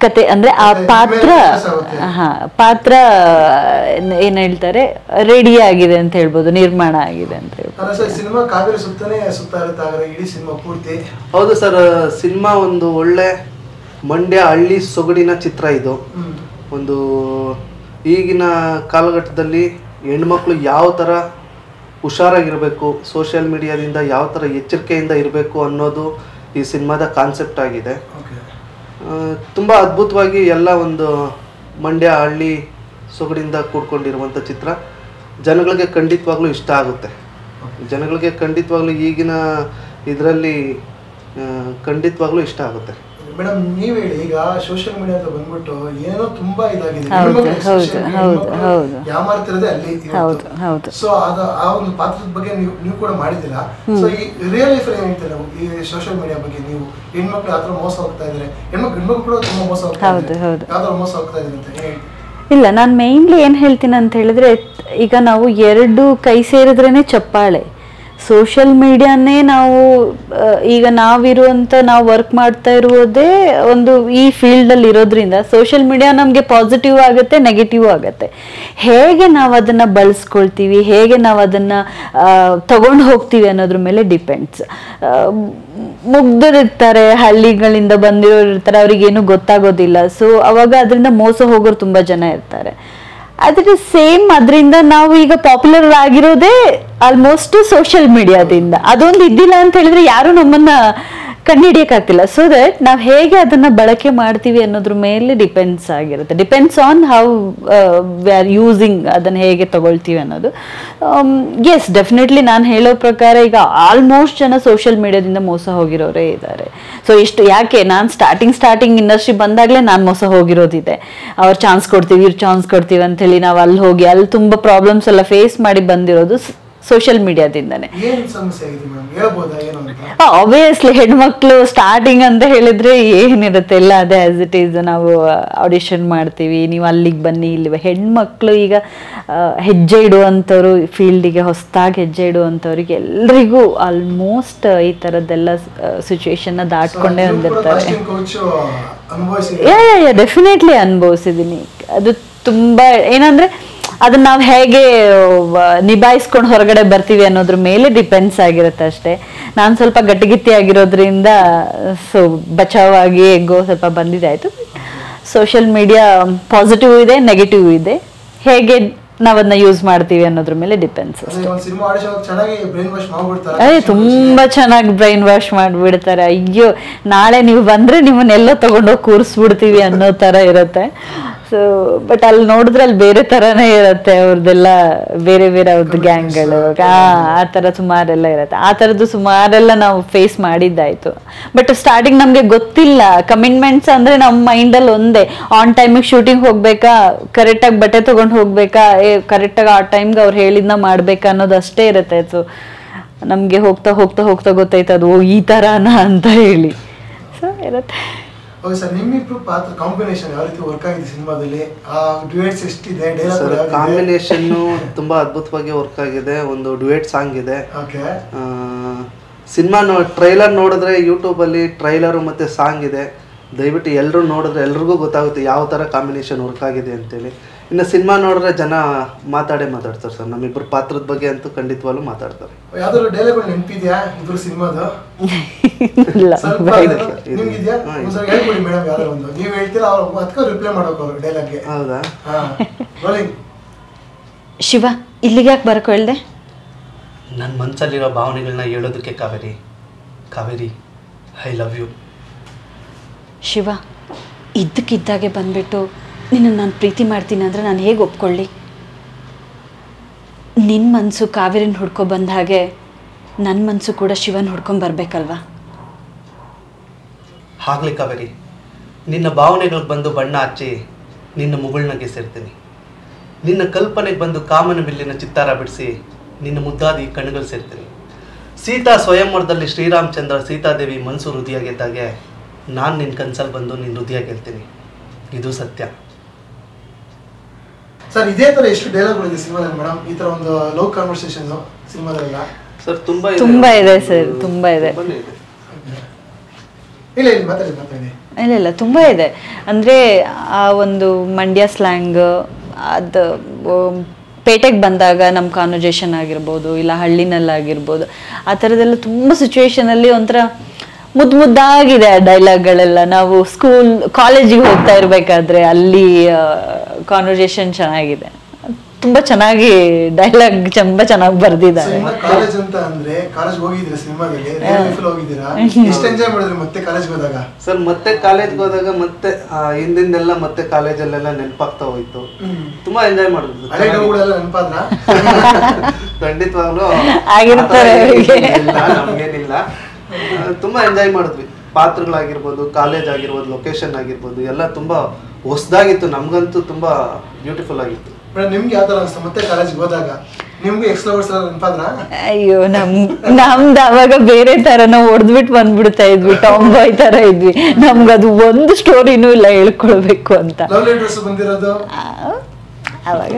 ಕತೆ ಅಂದ್ರೆ ಆ ಪಾತ್ರ ಹ ಪಾತ್ರ ಏನ್- ಹೇಳ್ತಾರೆ ರೆಡಿ ಆಗಿದೆ ಅಂತ ಹೇಳ್ಬೋದು ನಿರ್ಮಾಣ ಆಗಿದೆ ಅಂತ ಹೇಳ್ಬೋದು. ಅಲ್ಲ ಸರ್ ಸಿನಿಮಾ ಕಾವೇರಿ ಸುತ್ತನೇ ಸುತ್ತಾ ಇರುತ್ತೆ ಹಾಗಾದ್ರೆ ಇಡೀ ಸಿನಿಮಾ ಪೂರ್ತಿ? ಹೌದು ಸರ್ ಸಿನಿಮಾ ಒಂದು ಒಳ್ಳೆ ಮಂಡ್ಯ ಹಳ್ಳಿ ಸೊಗಡಿನ ಚಿತ್ರ ಇದು. ಒಂದು ಈಗಿನ ಕಾಲಘಟ್ಟದಲ್ಲಿ ಹೆಣ್ಮಕ್ಳು ಯಾವ ಥರ ಹುಷಾರಾಗಿರಬೇಕು ಸೋಷಿಯಲ್ ಮೀಡಿಯಾದಿಂದ ಯಾವ ಥರ ಎಚ್ಚರಿಕೆಯಿಂದ ಇರಬೇಕು ಅನ್ನೋದು ಈ ಸಿನಿಮಾದ ಕಾನ್ಸೆಪ್ಟ್ ಆಗಿದೆ. ತುಂಬ ಅದ್ಭುತವಾಗಿ ಎಲ್ಲ ಒಂದು ಮಂಡ್ಯ ಹಳ್ಳಿ ಸೊಗಡಿಂದ ಕೂಡ್ಕೊಂಡಿರುವಂಥ ಚಿತ್ರ. ಜನಗಳಿಗೆ ಖಂಡಿತವಾಗ್ಲೂ ಇಷ್ಟ ಆಗುತ್ತೆ. ಜನಗಳಿಗೆ ಖಂಡಿತವಾಗ್ಲೂ ಈಗಿನ ಇದರಲ್ಲಿ ಖಂಡಿತವಾಗ್ಲೂ ಇಷ್ಟ ಆಗುತ್ತೆ. ಮೇಡಮ್ ನೀವ್ ಹೇಳಿ ಈಗ ಸೋಷಿಯಲ್ ಮೀಡಿಯಾ ಅಂತ ಬಂದ್ಬಿಟ್ಟು ಏನೋ ತುಂಬಾ ಇದಾಗಿದೆ. ಯಾಮಾರ್ತಿರೋದೇ ಅಲ್ಲಿ ಹೌದು, ಹೌದು. ಸೊ ಅದ ಆ ಒಂದು ಪಾತ್ರದ ಬಗ್ಗೆ ನೀವು ನೀವು ಕೂಡ ಮಾಡಿದಿಲ್ಲ. ಸೊ ಈ ರಿಯಲ್ ಲೈಫ್ ಏನ್ ಹೇಳ್ತೀರಾ ನಾವು? ಈ ಸೋಷಿಯಲ್ ಮೀಡಿಯಾ ಬಗ್ಗೆ ನೀವು ಹೆಣ್ಮಕ್ಳು ಆತರ ಮೋಸ ಹೋಗ್ತಾ ಇದಾರೆ. ಹೆಣ್ಮಕ್ಳು ಹೆಣ್ಮಕ್ಳು ಕೂಡ ತುಂಬಾ ಮೋಸ ಹೋಗ್ತಾ ಇದ್ದಾರೆ ಮೋಸ ಹೋಗ್ತಾ ಇದ್ದಾರೆ ಅಂತ ಇಲ್ಲ ನಾನು ಮೇಯ್ನ್ಲಿ ಏನು ಹೇಳ್ತೀನಿ ಅಂತ ಹೇಳಿದ್ರೆ ಈಗ ನಾವು ಎರಡು ಕೈ ಸೇರಿದ್ರೇನೆ ಚಪ್ಪಾಳೆ. ಸೋಷಿಯಲ್ ಮೀಡಿಯಾನೇ ನಾವು ಈಗ ನಾವಿರುವಂಥ ನಾವು ವರ್ಕ್ ಮಾಡ್ತಾ ಇರುವುದೇ ಒಂದು ಈ ಫೀಲ್ಡಲ್ಲಿ ಇರೋದ್ರಿಂದ. ಸೋಷಿಯಲ್ ಮೀಡಿಯಾ ನಮಗೆ ಪಾಸಿಟಿವ್ ಆಗುತ್ತೆ ನೆಗೆಟಿವ್ ಆಗುತ್ತೆ. ಹೇಗೆ ನಾವು ಅದನ್ನು ಬಳಸ್ಕೊಳ್ತೀವಿ, ಹೇಗೆ ನಾವು ಅದನ್ನು ತಗೊಂಡು ಹೋಗ್ತೀವಿ ಅನ್ನೋದ್ರ ಮೇಲೆ ಡಿಪೆಂಡ್ಸ್ ಮುಗ್ಧರಿರ್ತಾರೆ ಹಳ್ಳಿಗಳಿಂದ ಬಂದಿರೋರು ಇರ್ತಾರೆ, ಅವ್ರಿಗೇನು ಗೊತ್ತಾಗೋದಿಲ್ಲ. ಸೊ ಅವಾಗ ಅದರಿಂದ ಮೋಸ ಹೋಗೋರು ತುಂಬ ಜನ ಇರ್ತಾರೆ. ಅದ್ರ ಸೇಮ್ ಅದರಿಂದ ನಾವು ಈಗ ಪಾಪ್ಯುಲರ್ ಆಗಿರೋದೇ ಆಲ್ಮೋಸ್ಟ್ ಸೋಷಿಯಲ್ ಮೀಡಿಯಾದಿಂದ ಅದೊಂದು ಇದ್ದಿಲ್ಲ ಅಂತ ಹೇಳಿದ್ರೆ ಯಾರು ನಮ್ಮನ್ನ ಕಂಡುಹಿಡಿಯಕ್ಕಾಗ್ತಿಲ್ಲ ಸೊ ದಟ್ ನಾವು ಹೇಗೆ ಅದನ್ನ ಬಳಕೆ ಮಾಡ್ತೀವಿ ಅನ್ನೋದ್ರ ಮೇಲೆ ಡಿಪೆಂಡ್ಸ್ ಆಗಿರುತ್ತೆ. Depends on how we are using ಅದನ್ನ ಹೇಗೆ ತಗೊಳ್ತೀವಿ ಅನ್ನೋದು. ಎಸ್ ಡೆಫಿನೆಟ್ಲಿ ನಾನು ಹೇಳೋ ಪ್ರಕಾರ ಈಗ ಆಲ್ಮೋಸ್ಟ್ ಜನ ಸೋಷಿಯಲ್ ಮೀಡಿಯಾದಿಂದ ಮೋಸ ಹೋಗಿರೋರೇ ಇದ್ದಾರೆ. ಸೊ ಇಷ್ಟು ಯಾಕೆ ನಾನು ಸ್ಟಾರ್ಟಿಂಗ್ ಸ್ಟಾರ್ಟಿಂಗ್ ಇಂಡಸ್ಟ್ರಿ ಬಂದಾಗಲೇ ನಾನು ಮೋಸ ಹೋಗಿರೋದಿದೆ. ಅವ್ರು ಚಾನ್ಸ್ ಕೊಡ್ತೀವಿ, ಇವ್ರು ಚಾನ್ಸ್ ಕೊಡ್ತೀವಿ ಅಂತೇಳಿ ನಾವು ಅಲ್ಲಿ ಹೋಗಿ, ಅಲ್ಲಿ ತುಂಬ ಪ್ರಾಬ್ಲಮ್ಸ್ ಎಲ್ಲ ಫೇಸ್ ಮಾಡಿ ಬಂದಿರೋದು ಸೋಷಿಯಲ್ ಮೀಡಿಯಾದಿಂದನೇ ಆಬ್ವಿಯಸ್ಲಿ ಹೆಣ್ಮಕ್ಳು ಸ್ಟಾರ್ಟಿಂಗ್ ಅಂತ ಹೇಳಿದ್ರೆ ಏನಿರುತ್ತೆ? ಎಲ್ಲ ಅದೇ ಆಸ್ ಇಟ್ ಈಸ್ ನಾವು ಆಡಿಷನ್ ಮಾಡ್ತೀವಿ. ನೀವು ಅಲ್ಲಿಗೆ ಬನ್ನಿ ಇಲ್ಲಿ ಹೆಣ್ಮಕ್ಳು ಈಗ ಹೆಜ್ಜೆ ಇಡುವಂಥವ್ರು ಫೀಲ್ಡಿಗೆ ಹೊಸದಾಗಿ ಹೆಜ್ಜೆ ಇಡುವಂಥವ್ರಿಗೆ ಎಲ್ರಿಗೂ ಆಲ್ಮೋಸ್ಟ್ ಈ ಥರದ್ದೆಲ್ಲ ಸಿಚುವೇಶನ್ನ ದಾಟ್ಕೊಂಡೇ ಯಾ ಡೆಫಿನೆಟ್ಲಿ ಅನುಭವಿಸಿದ್ದೀನಿ. ಅದು ತುಂಬ ಏನಂದ್ರೆ ಅದನ್ನ ನಾವು ಹೇಗೆ ನಿಭಾಯಿಸ್ಕೊಂಡು ಹೊರಗಡೆ ಬರ್ತೀವಿ ಅನ್ನೋದ್ರ ಮೇಲೆ ಡಿಪೆಂಡ್ಸ್ ಆಗಿರುತ್ತೆ ಅಷ್ಟೇ. ನಾನು ಸ್ವಲ್ಪ ಗಟ್ಟಿಗಿತ್ತಿ ಆಗಿರೋದ್ರಿಂದ ಸೊ ಬಚಾವಾಗಿ ಎಗ್ಗೋ ಸ್ವಲ್ಪ ಬಂದಿದೆ ಆಯಿತು. ಸೋಷಿಯಲ್ ಮೀಡಿಯಾ ಪಾಸಿಟಿವ್ ಇದೆ ನೆಗೆಟಿವ್ ಇದೆ. ಹೇಗೆ ನಾವು ಅದನ್ನ ಯೂಸ್ ಮಾಡ್ತೀವಿ ಅನ್ನೋದ್ರ ಮೇಲೆ ಡಿಪೆಂಡ್ಸ್ ಅದೇ ತುಂಬಾ ಚೆನ್ನಾಗಿ ಬ್ರೈನ್ ವಾಶ್ ಮಾಡಿಬಿಡ್ತಾರೆ. ಅಯ್ಯೋ ನಾಳೆ ನೀವು ಬಂದ್ರೆ ನಿಮ್ಮನ್ನೆಲ್ಲ ತಗೊಂಡೋಗಿ ಕೂರಿಸ್ಬಿಡ್ತೀವಿ ಅನ್ನೋ ತರ ಇರುತ್ತೆ. ಸೊ ಬಟ್ ಅಲ್ಲಿ ನೋಡಿದ್ರೆ ಅಲ್ಲಿ ಬೇರೆ ತರನೇ ಇರುತ್ತೆ ಅವ್ರದ್ದೆಲ್ಲ ಬೇರೆ ಬೇರೆ ಅವ್ರದ್ದು ಗ್ಯಾಂಗ್ಗಳು. ಆ ಥರ ಸುಮಾರೆಲ್ಲ ಇರುತ್ತೆ. ಆ ಥರದ್ದು ಸುಮಾರೆಲ್ಲ ನಾವು ಫೇಸ್ ಮಾಡಿದ್ದಾಯ್ತು. ಬಟ್ ಸ್ಟಾರ್ಟಿಂಗ್ ನಮಗೆ ಗೊತ್ತಿಲ್ಲ. ಕಮಿಟ್ಮೆಂಟ್ಸ್ ಅಂದ್ರೆ ನಮ್ಮ ಮೈಂಡಲ್ಲಿ ಒಂದೇ. ಆನ್ ಟೈಮಿಗೆ ಶೂಟಿಂಗ್ ಹೋಗ್ಬೇಕಾ ಕರೆಕ್ಟಾಗಿ ಬಟ್ಟೆ ತೊಗೊಂಡು ಹೋಗ್ಬೇಕಾ ಏ ಕರೆಕ್ಟಾಗಿ ಆ ಟೈಮ್ಗೆ ಅವ್ರು ಹೇಳಿದ್ನ ಮಾಡ್ಬೇಕಾ ಅನ್ನೋದು ಅಷ್ಟೇ ಇರುತ್ತೆ. ಸೊ ನಮಗೆ ಹೋಗ್ತಾ ಹೋಗ್ತಾ ಹೋಗ್ತಾ ಗೊತ್ತಾಯ್ತು ಅದು ಓ ಈ ಥರನಾ ಅಂತ ಹೇಳಿ. ಸೊ ಇರುತ್ತೆ. ಓಕೆ ಸರ್ ನಿಮ್ಮಿಬ್ರು ಪಾತ್ರ ಕಾಂಬಿನೇಷನ್ ಯಾವ ರೀತಿ ವರ್ಕ್ ಆಗಿದೆ ಸಿನಿಮಾದಲ್ಲಿ? ಆ ಡ್ಯುಯೆಟ್ಸ್ ಎಷ್ಟಿದೆ? ಕಾಂಬಿನೇಷನ್ನು ತುಂಬ ಅದ್ಭುತವಾಗಿ ವರ್ಕ್ ಆಗಿದೆ. ಒಂದು ಡ್ಯುಯೆಟ್ ಸಾಂಗ್ ಇದೆ. ಓಕೆ ಸಿನಿಮಾ ಟ್ರೈಲರ್ ನೋಡಿದ್ರೆ ಯೂಟ್ಯೂಬಲ್ಲಿ ಟ್ರೈಲರು ಮತ್ತು ಸಾಂಗ್ ಇದೆ. ದಯವಿಟ್ಟು ಎಲ್ಲರೂ ನೋಡಿದ್ರೆ ಎಲ್ರಿಗೂ ಗೊತ್ತಾಗುತ್ತೆ ಯಾವ ಥರ ಕಾಂಬಿನೇಷನ್ ವರ್ಕ್ ಆಗಿದೆ ಅಂತೇಳಿ. ಇನ್ನು ಸಿನಿಮಾ ನೋಡಿದ್ರೆ ಜನ ಮಾತಾಡೇ ಮಾತಾಡ್ತಾರೆ ಸರ್. ನಮ್ಮಿಬ್ಬರ ಪಾತ್ರದ ಬಗ್ಗೆ ಅಂತೂ ಖಂಡಿತವಾಗ್ಲೂ ಮಾತಾಡ್ತಾರೆ. ಯಾವ್ದಾದ್ರು ಡೈಲಾಗ್ ನೆನಪಿದ್ಯಾ ಇದ್ರ ಸಿನಿಮಾದ? ಇಲ್ಲ. ನಿಮ್ಗಿದ್ಯಾ? ಹಾ, ಹೇಳ್ಕೊಡಿ ಮೇಡಮ್ ಯಾವ್ದಾರು ಒಂದು. ನೀವು ಹೇಳ್ತೀರಾ ಅವ್ರು ಅದಕ್ಕೆ ರಿಪ್ಲೈ ಮಾಡೋಕೆ ಅವ್ರು ಡೈಲಾಗ್ಗೆ ಹೌದಾ? ಹಾ. ರೋಲಿಂಗ್ ಶಿವ ಇಲ್ಲಿಗೆ ಯಾಕೆ ಬರಕ್ಕೆ ಹೇಳ್ದೆ? ನನ್ನ ಮನಸ್ಸಲ್ಲಿರೋ ಭಾವನೆಗಳನ್ನ ಹೇಳೋದಕ್ಕೆ Kaveri. Kaveri I love you Shiva ಇದ್ದಕ್ಕಿದ್ದಾಗೆ ಬಂದ್ಬಿಟ್ಟು ನಿನ್ನ ನಾನು ಪ್ರೀತಿ ಮಾಡ್ತೀನಿ ಅಂದರೆ ನಾನು ಹೇಗೆ ಒಪ್ಕೊಳ್ಳಿ? ನಿನ್ನ ಮನಸ್ಸು ಕಾವೇರಿನ ಹುಡ್ಕೊ ಬಂದ ಹಾಗೆ ನನ್ನ ಮನಸ್ಸು ಕೂಡ ಶಿವನ್ ಹುಡ್ಕೊಂಡು ಬರಬೇಕಲ್ವಾ? ಆಗ್ಲಿ ಕಾವೇರಿ. ನಿನ್ನ ಭಾವನೆಗಳಿಗೆ ಬಂದು ಬಣ್ಣ ಹಚ್ಚಿ ನಿನ್ನ ಮುಗುಳ್ನಗೆ ಸೇರ್ತೀನಿ ನಿನ್ನ ಕಲ್ಪನೆಗೆ ಬಂದು ಕಾಮನ ಬಿಲ್ಲಿನ ಚಿತ್ತಾರ ಬಿಡಿಸಿ ನಿನ್ನ ಮುದ್ದಾದಿ ಕಣ್ಣುಗಳು ಸೇರ್ತೀನಿ. ಸೀತಾ ಸ್ವಯಂವರದಲ್ಲಿ ಶ್ರೀರಾಮಚಂದ್ರ ಸೀತಾದೇವಿ ಮನಸ್ಸು ಹೃದಯ ಗೆದ್ದಾಗೆ ನಾನು ನಿನ್ನ ಕನಸಲ್ಲಿ ಬಂದು ನಿನ್ನ ಹೃದಯ ಗೆಲ್ತೀನಿ ಇದು ಸತ್ಯ. ಸರ್ ಇದೇ ತರ ಎಷ್ಟು ಡೈಲಾಗ್ಗಳು ಇದೆ ಸಿನಿಮಾದಲ್ಲಿ ಮೇಡಮ್ ಈ ತರ ಒಂದು ಲವ್ ಕಾನ್ವರ್ಸೇಷನ್ ಸಿನಿಮಾದಲ್ಲ ಸರ್ ತುಂಬಾ ತುಂಬಾ ಇದೆ ಸರ್ ತುಂಬಾ ಇದೆ. ಇಲ್ಲ ಇಲ್ಲ ಮಾತಾಡಿ ಮಾತಾಡಿ. ಇಲ್ಲ ಇಲ್ಲ ತುಂಬ ಇದೆ. ಅಂದರೆ ಆ ಒಂದು ಮಂಡ್ಯ ಸ್ಲ್ಯಾಂಗ್ ಅದು ಪೇಟೆಗೆ ಬಂದಾಗ ನಮ್ಮ ಕಾನ್ವರ್ಜೇಷನ್ ಆಗಿರ್ಬೋದು ಇಲ್ಲ ಹಳ್ಳಿನಲ್ಲಾಗಿರ್ಬೋದು ಆ ಥರದ್ದೆಲ್ಲ ತುಂಬ ಸಿಚುವೇಶನಲ್ಲಿ ಒಂಥರ ಮುದ್ದು ಮುದ್ದಾಗಿದೆ ಆ ಡೈಲಾಗ್ಗಳೆಲ್ಲ ನಾವು ಸ್ಕೂಲ್ ಕಾಲೇಜಿಗೆ ಹೋಗ್ತಾ ಇರಬೇಕಾದ್ರೆ ಅಲ್ಲಿ ಕಾನ್ವರ್ಸೇಷನ್ ಚೆನ್ನಾಗಿದೆ. ತುಂಬಾ ಚೆನ್ನಾಗಿ ಡೈಲಾಗ್ ತುಂಬಾ ಚೆನ್ನಾಗಿ ಬರ್ದಿದ್ದಾರೆ. ಕಾಲೇಜ್ ಅಂತ ಅಂದ್ರೆ ಕಾಲೇಜ್ ಹೋಗಿದ್ದೀರಾ ಸಿನಿಮಾದಲ್ಲಿ? ಲೈಫ್ ಹೋಗಿದ್ದೀರಾ? ಎಷ್ಟು ಎಂಜಾಯ್ ಮಾಡಿದ್ರಿ ಮತ್ತೆ ಕಾಲೇಜ್ ಹೋದಾಗ? ಸರ್ ಮತ್ತೆ ಕಾಲೇಜ್ ಹೋದಾಗ ಮತ್ತೆ ಆ, ಹಿಂದಿಂದೆಲ್ಲ ಮತ್ತೆ ಕಾಲೇಜಲ್ಲೆಲ್ಲ ನೆನಪಾಗ್ತಾ ಹೋಯ್ತು. ತುಂಬಾ ಎಂಜಾಯ್ ಮಾಡಿದ್ರು ಹಳೆ ಡೌಗಳೆಲ್ಲ ನೆನಪಾದ್ರ? (laughs) ಖಂಡಿತವಾಗ್ಲೂ ಆಗಿರ್ತಾರೆ ನಮ್ಗೇನಿಲ್ಲ. ತುಂಬಾ ಎಂಜಾಯ್ ಮಾಡಿದ್ವಿ. ಪಾತ್ರಗಳಾಗಿರ್ಬೋದು ಕಾಲೇಜ್ ಆಗಿರ್ಬೋದು ಲೊಕೇಶನ್ ಆಗಿರ್ಬೋದು ಎಲ್ಲ ತುಂಬಾ ಹೊಸದಾಗಿತ್ತು. ನಮ್ಗಂತೂ ತುಂಬಾ ಬ್ಯೂಟಿಫುಲ್ ಆಗಿತ್ತು. ನಿಮ್ಗೆ ಯಾವ ತರ ಅನಿಸ್ತು? ಮತ್ತೆ ಕಾಲೇಜ್ಗೆ ಹೋದಾಗ ನಿಮ್ಗೆ ಎಕ್ಸ್ಲವರ್ಸ್ ನೆನಪಾದ್ರ? ಅಯ್ಯೋ ನಮ್ ನಮ್ದು ಅವಾಗ ಬೇರೆ ತರ ನಾವು ಹೊಡೆದ್ಬಿಟ್ಟು ಬಂದ್ಬಿಡ್ತಾ ಇದ್ವಿ. ಟಾಮ್ ಬಾಯ್ ತರ ಇದ್ವಿ. ನಮ್ಗದು ಒಂದು ಸ್ಟೋರಿನೂ ಇಲ್ಲ ಹೇಳ್ಕೊಳ್ಬೇಕು ಅಂತ. ಲವ್ ಲೆಟರ್ಸ್ ಬಂದಿರೋದು? ಆ, ಅವಾಗ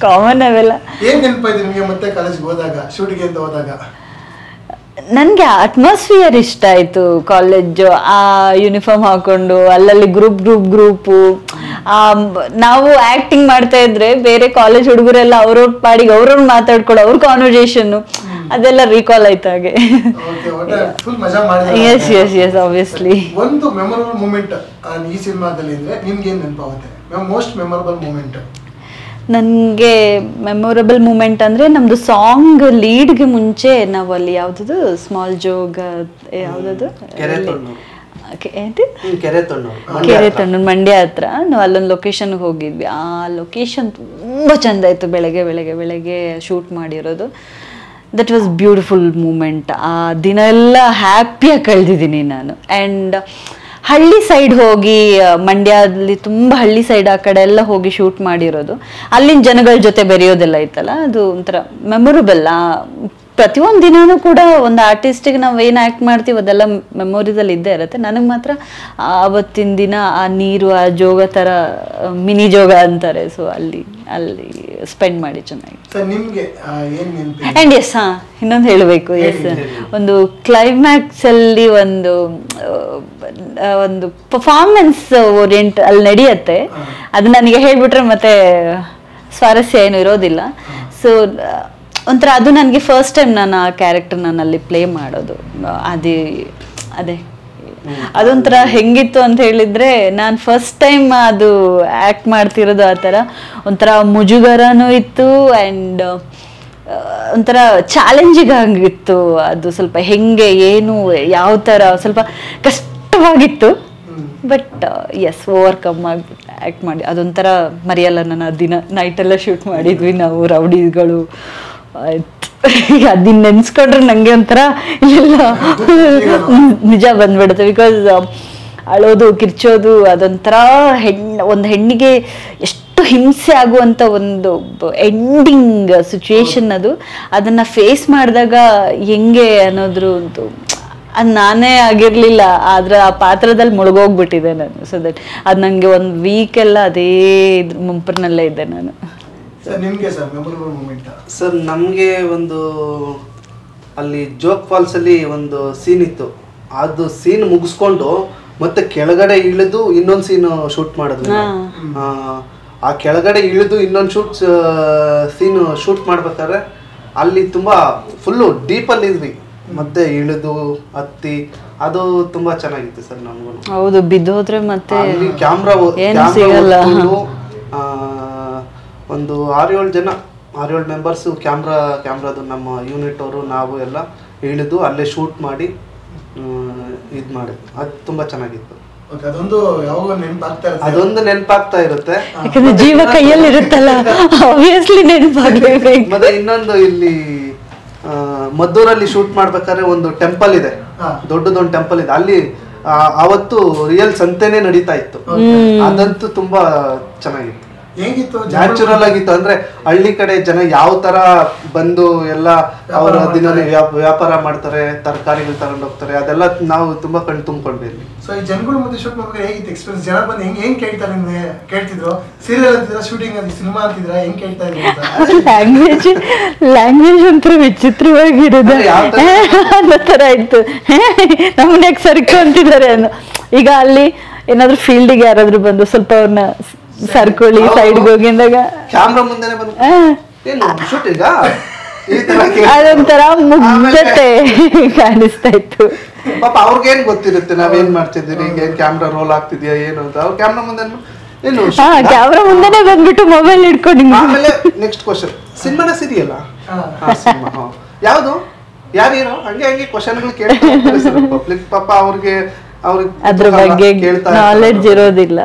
ಕಾಮನ್ ಅವೆಲ್ಲ. ಏನ್ ನೆನಪಾಯ್ತು ನಿಮ್ಗೆ ಮತ್ತೆ ಕಾಲೇಜ್ಗೆ ಹೋದಾಗ ಶೂಟಿಂಗ್ ಅಂತ ಹೋದಾಗ? ನನಗೆ ಅಟ್ಮಾಸ್ಫಿಯರ್ ಇಷ್ಟ ಆಯಿತು ಕಾಲೇಜು ಆ ಯೂನಿಫಾರ್ಮ್ ಹಾಕೊಂಡು ಅಲ್ಲಲ್ಲಿ ಗ್ರೂಪ್ ಗ್ರೂಪ್ ಗ್ರೂಪು ನಾವು ಆ್ಯಕ್ಟಿಂಗ್ ಮಾಡ್ತಾ ಇದ್ರೆ ಬೇರೆ ಕಾಲೇಜ್ ಹುಡುಗರೆಲ್ಲ ಅವ್ರವ್ರ ಪಾಡಿಗೆ ಅವ್ರವ್ರು ಮಾತಾಡ್ಕೊಳ್ಳೋ ಅವ್ರ ಕಾನ್ವರ್ಸೇಷನ್ನು ಅದೆಲ್ಲ ರೀಕಾಲ್ ಆಯ್ತು ಹಾಗೆ. ಎಸ್ ಎಸ್ ಎಸ್ ಆಬ್ವಿಯಸ್ಲಿ ಒಂದು ಮೆಮೊರಬಲ್ ಮೂಮೆಂಟ್ ಈ ಸಿನಿಮಾದಲ್ಲಿ ಅಂದ್ರೆ ನಿಮ್ಗೆ ಏನು ನೆನಪಾಗುತ್ತೆ? ಮೋಸ್ಟ್ ಮೆಮೊರಬಲ್ ಮೂಮೆಂಟ್ ನನಗೆ ಮೆಮೊರಬಲ್ ಮೂಮೆಂಟ್ ಅಂದರೆ ನಮ್ಮದು ಸಾಂಗ್ ಲೀಡ್ಗೆ ಮುಂಚೆ ನಾವು ಅಲ್ಲಿ ಯಾವುದದು? ಸ್ಮಾಲ್ ಜೋಗ ಯಾವುದದು? ಕೆರೆ ತಣ್ಣು. ತಣ್ಣೂರು ಮಂಡ್ಯ ಹತ್ರ. ನಾವು ಅಲ್ಲೊಂದು ಲೊಕೇಶನ್ಗೆ ಹೋಗಿದ್ವಿ. ಆ ಲೊಕೇಶನ್ ತುಂಬ ಚೆಂದ ಇತ್ತು ಬೆಳಗ್ಗೆ ಬೆಳಗ್ಗೆ ಬೆಳಗ್ಗೆ ಶೂಟ್ ಮಾಡಿರೋದು. ದಟ್ ವಾಸ್ ಬ್ಯೂಟಿಫುಲ್ ಮೂಮೆಂಟ್ ಆ ದಿನ ಎಲ್ಲ ಹ್ಯಾಪಿಯಾಗಿ ಕಳೆದಿದ್ದೀನಿ ನಾನು. ಆ್ಯಂಡ್ ಹಳ್ಳಿ ಸೈಡ್ ಹೋಗಿ ಮಂಡ್ಯದಲ್ಲಿ ತುಂಬ ಹಳ್ಳಿ ಸೈಡ್ ಆ ಕಡೆ ಎಲ್ಲ ಹೋಗಿ ಶೂಟ್ ಮಾಡಿರೋದು. ಅಲ್ಲಿನ ಜನಗಳ ಜೊತೆ ಬೆರೆಯೋದೆಲ್ಲ ಇತ್ತಲ್ಲ? ಅದು ಒಂಥರ ಮೆಮೊರಬಲ್ ಪ್ರತಿಯೊಂದು ದಿನಾನೂ ಕೂಡ ಒಂದು ಆರ್ಟಿಸ್ಟಿಗೆ ನಾವು ಏನು ಆ್ಯಕ್ಟ್ ಮಾಡ್ತೀವಿ ಅದೆಲ್ಲ ಮೆಮೊರಿದಲ್ಲಿ ಇದ್ದೇ ಇರುತ್ತೆ. ನನಗೆ ಮಾತ್ರ ಅವತ್ತಿನ ದಿನ ಆ ನೀರು ಆ ಜೋಗ ಥರ ಮಿನಿ ಜೋಗ ಅಂತಾರೆ. ಸೊ ಅಲ್ಲಿ ಅಲ್ಲಿ ಸ್ಪೆಂಡ್ ಮಾಡಿ ಚೆನ್ನಾಗಿ. ಆ್ಯಂಡ್ ಎಸ್ ಹಾಂ ಇನ್ನೊಂದು ಹೇಳಬೇಕು. ಎಸ್ ಒಂದು ಕ್ಲೈಮ್ಯಾಕ್ಸ್ ಅಲ್ಲಿ ಒಂದು ಒಂದು ಪರ್ಫಾರ್ಮೆನ್ಸ್ ಓರಿಯೆಂಟ್ ಅಲ್ಲಿ ನಡೆಯುತ್ತೆ. ಅದು ನನಗೆ ಹೇಳ್ಬಿಟ್ರೆ ಮತ್ತೆ ಸ್ವಾರಸ್ಯ ಏನು ಇರೋದಿಲ್ಲ. ಸೊ ಒಂಥರ ಅದು ನನಗೆ ಫಸ್ಟ್ ಟೈಮ್ ನಾನು ಆ ಕ್ಯಾರೆಕ್ಟರ್ ನಾನು ಪ್ಲೇ ಮಾಡೋದು. ಅದೇ ಅದೇ. ಅದೊಂಥರ ಹೆಂಗಿತ್ತು ಅಂತ ಹೇಳಿದ್ರೆ ನಾನು ಫಸ್ಟ್ ಟೈಮ್ ಅದು ಆ್ಯಕ್ಟ್ ಮಾಡ್ತಿರೋದು ಆ ಥರ. ಒಂಥರ ಮುಜುಗರನೂ ಇತ್ತು ಆ್ಯಂಡ್ ಒಂಥರ ಚಾಲೆಂಜಿಂಗ್ ಆಗಿತ್ತು. ಅದು ಸ್ವಲ್ಪ ಹೆಂಗೆ, ಏನು, ಯಾವ ಥರ, ಸ್ವಲ್ಪ ಕಷ್ಟವಾಗಿತ್ತು. ಬಟ್ ಎಸ್ ಓವರ್ಕಮ್ ಆಗಿ ಆ್ಯಕ್ಟ್ ಮಾಡಿ, ಅದೊಂಥರ ಮರೆಯಲ್ಲ ನಾನು ದಿನ ನೈಟೆಲ್ಲ ಶೂಟ್ ಮಾಡಿದ್ವಿ ನಾವು ರೌಡೀಸ್ಗಳು (laughs) ಅದನ್ನ ನೆನ್ಸ್ಕೊಂಡ್ರೆ ನಂಗೆ ಒಂಥರ ಇಲ್ಲ (laughs) ನಿಜ ಬಂದ್ಬಿಡುತ್ತೆ. ಬಿಕಾಸ್ ಅಳೋದು ಕಿರ್ಚೋದು ಅದೊಂಥರ ಹೆಣ್ಣು ಒಂದು ಹೆಣ್ಣಿಗೆ ಎಷ್ಟು ಹಿಂಸೆ ಆಗುವಂಥ ಒಂದು ಎಂಡಿಂಗ್ ಸಿಚುವೇಶನ್ ಅದು. ಅದನ್ನ ಫೇಸ್ ಮಾಡಿದಾಗ ಹೆಂಗೆ ಅನ್ನೋದ್ರ ಒಂದು ಅದು ನಾನೇ ಆಗಿರಲಿಲ್ಲ ಆದ್ರೆ ಆ ಪಾತ್ರದಲ್ಲಿ ಮುಳುಗೋಗ್ಬಿಟ್ಟಿದೆ ನಾನು. ಸೊ ದಟ್ ಅದು ನನಗೆ ಒಂದು ವೀಕ್ ಎಲ್ಲ ಅದೇ ಇದ್ರ ಮುಂಪರ್ನಲ್ಲೇ ಇದ್ದೆ ನಾನು. ನಿಮ್ಗೆ ಸರ್ ಮೆಮೊರಬಲ್ ಮೂಮೆಂಟ್ ಸರ್ ನಮಗೆ ಒಂದು ಅಲ್ಲಿ ಜೋಗ್ ಫಾಲ್ಸ್ ಅಲ್ಲಿ ಒಂದು ಸೀನ್ ಇತ್ತು. ಅದು ಸೀನ್ ಮುಗಿಸ್ಕೊಂಡು ಮತ್ತೆ ಕೆಳಗಡೆ ಇಳಿದು ಇನ್ನೊಂದು ಸೀನ್ ಶೂಟ್ ಮಾಡಿದ್ವಿ ಆ, ಆ ಕೆಳಗಡೆ ಇಳಿದು ಇನ್ನೊಂದು ಶೂಟ್ ಸೀನ್ ಶೂಟ್ ಮಾಡ್ಬೇಕಾದ್ರೆ ಅಲ್ಲಿ ತುಂಬಾ ಫುಲ್ಲು ಡೀಪಲ್ಲಿ ಇದ್ವಿ. ಮತ್ತೆ ಇಳಿದು ಹತ್ತಿ ಅದು ತುಂಬಾ ಚೆನ್ನಾಗಿತ್ತು ಸರ್ ನಮಗೂ ಹೌದು ಬಿದ್ದೋದ್ರೆ ಮತ್ತೆ ಅಲ್ಲಿ ಕ್ಯಾಮ್ರಾ ಸಿಗಲ್ಲ. ಒಂದು ಆರು ಏಳು ಜನ ಆರು ಏಳು ಮೆಂಬರ್ಸು ಕ್ಯಾಮ್ರಾ ಕ್ಯಾಮ್ರಾದು ನಮ್ಮ ಯೂನಿಟ್ ಅವರು ನಾವು ಎಲ್ಲ ಇಳಿದು ಅಲ್ಲೇ ಶೂಟ್ ಮಾಡಿ ಇದು ಮಾಡಿದ್ವಿ. ಅದು ತುಂಬ ಚೆನ್ನಾಗಿತ್ತು. ಅದೊಂದು ಯಾವಾಗ ನೆನಪಾಗ್ತಾ ಇರುತ್ತೆ? ಅದೊಂದು ನೆನಪಾಗ್ತಾ ಇರುತ್ತೆ. ಯಾಕಂದ್ರೆ ಜೀವ ಕೈಯಲ್ಲಿ ಇರುತ್ತಲ್ಲ ಆಬ್ವಿಯಸ್ಲಿ ನೆನಪಾಗ್ಲೇಬೇಕು ಮತ್ತೆ ಇನ್ನೊಂದು ಇಲ್ಲಿ ಮದ್ದೂರಲ್ಲಿ ಶೂಟ್ ಮಾಡ್ಬೇಕಾದ್ರೆ ಒಂದು ಟೆಂಪಲ್ ಇದೆ. ದೊಡ್ಡದೊಂದು ಟೆಂಪಲ್ ಇದೆ. ಅಲ್ಲಿ ಅವತ್ತು ರಿಯಲ್ ಸಂತೆನೆ ನಡೀತಾ ಇತ್ತು. ಅದಂತೂ ತುಂಬಾ ಚೆನ್ನಾಗಿತ್ತು. ಹೇಗಿತ್ತು? ನ್ಯಾಚುರಲ್ ಆಗಿತ್ತು. ಅಂದ್ರೆ ಹಳ್ಳಿ ಕಡೆ ಜನ ಯಾವ ತರ ಬಂದು ಎಲ್ಲ ಅವರ ದಿನ ವ್ಯಾಪಾರ ಮಾಡ್ತಾರೆ ತರಕಾರಿಗಳು ತಗೊಂಡು ಹೋಗ್ತಾರೆ ಅದೆಲ್ಲ ನಾವು ತುಂಬಾ ಕಣ್ ತುಂಬಿಕೊಂಡ್ವಿ ಇಲ್ಲಿ. ಸೊ ಈ ಜನಗಳ ಮುಂದೆ ಶೂಟ್ ಮಾಡ್ಬೇಕಾದ್ರೆ ಹೇಗಿತ್ತು ಎಕ್ಸ್ಪೀರಿಯನ್ಸ್ ಜನ ಬಂದು ಹೆಂಗ್ ಹೆಂಗ್ ಕೇಳ್ತಾರೆ ನಿಮ್ಗೆ? ಕೇಳ್ತಿದ್ರು? ಸೀರಿಯಲ್ ಅಂತಿದ್ರ ಶೂಟಿಂಗ್ ಅಂತ ಸಿನಿಮಾ ಅಂತಿದ್ರ ಹೆಂಗ್ ಕೇಳ್ತಾ ಇದ್ರು ಲ್ಯಾಂಗ್ವೇಜ್ ಲ್ಯಾಂಗ್ವೇಜ್ ಅಂತೂ ವಿಚಿತ್ರವಾಗಿರೋದು ಅನ್ನೋ ತರ? ಥರ ಇತ್ತು. (laughs) ನಮ್ಮನ್ಯಾಗ ಸರ್ಕು ಅಂತಿದ್ದಾರೆ ಅನ್ನೋ. ಈಗ ಅಲ್ಲಿ ಏನಾದ್ರು ಫೀಲ್ಡಿಗೆ ಯಾರಾದ್ರೂ ಬಂದು ಸ್ವಲ್ಪ ಅವ್ರನ್ನ ಸರ್ಕೊಳ್ಳಿ ಸೈಡ್ ಸೈಡ್ಗೆ ಹೋಗಿಂದಾಗ ಕ್ಯಾಮ್ರಾ ಮುಂದೆನೆ ಬಂದು ಏನು ಶೂಟಿಂಗ ಈ ತರ ಕೇಳ್ತಾರೆ. ಅದೊಂಥರ ಮುಗ್ಧತೆ ಕಾಣಿಸ್ತಾ ಇತ್ತು. ಪಾಪ ಅವ್ರಿಗೇನ್ ಗೊತ್ತಿರುತ್ತೆ ನಾವೇನ್ ಮಾಡ್ತಿದ್ದೀವಿ ಈಗ ಕ್ಯಾಮ್ರಾ ರೋಲ್ ಆಗ್ತಿದ್ಯಾ ಏನು ಅಂತ. ಅವ್ರ ಕ್ಯಾಮ್ರಾ ಮುಂದೆ ಏನು ಹಾ ಕ್ಯಾಮ್ರಾ ಮುಂದೆನೆ ಬಂದ್ಬಿಟ್ಟು ಮೊಬೈಲ್ ಇಟ್ಕೊಂಡು ಹಿಂಗೆ. ಆಮೇಲೆ ನೆಕ್ಸ್ಟ್ ಕ್ವಶನ್ ಸಿನಿಮಾನ ಸಿರಿಯಲ್ಲ ಹಾ. ಸಿನಿಮಾ ಯಾವುದು? ಯಾರು ಹೀರೋ ಹಂಗೆ ಹಂಗೆ ಕ್ವಶನ್ಗಳು ಕೇಳ್ತಾರೆ ಪಬ್ಲಿಕ್ ಪಾಪ ಅವ್ರಿಗೆ ಅವ್ರಿಗೆ ಅದ್ರ ಬಗ್ಗೆ ಕೇಳ್ತಾ ನಾಲೆಡ್ಜ್ ಇರೋದಿಲ್ಲ.